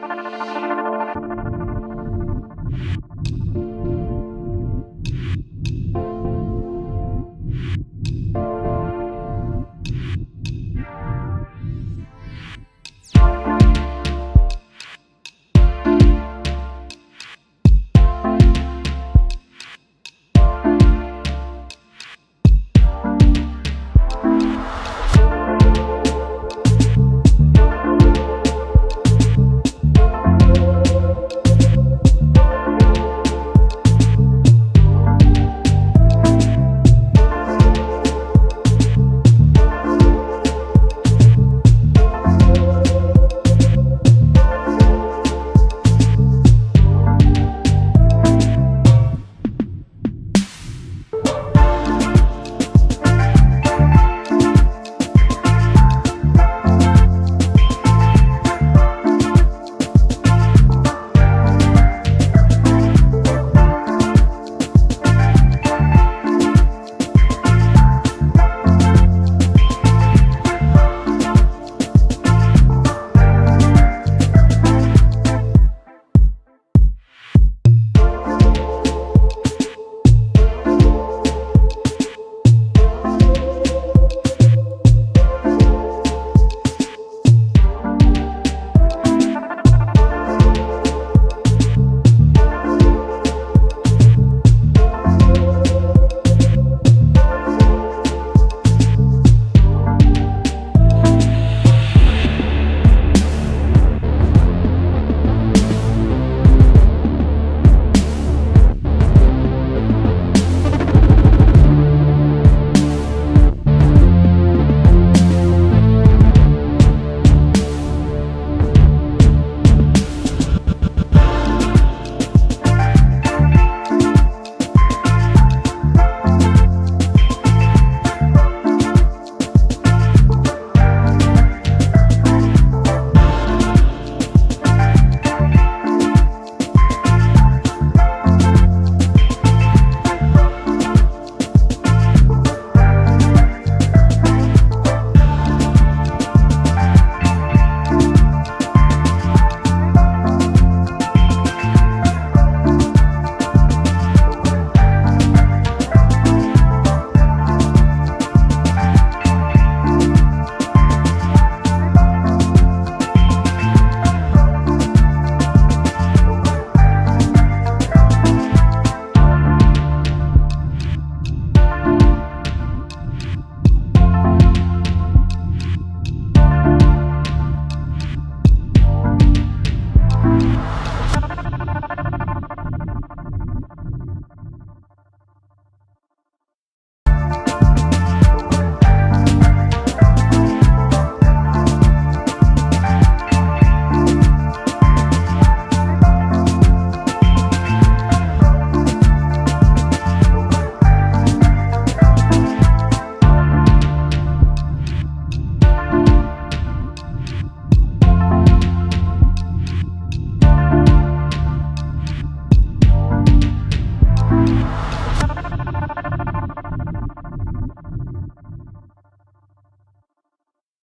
Música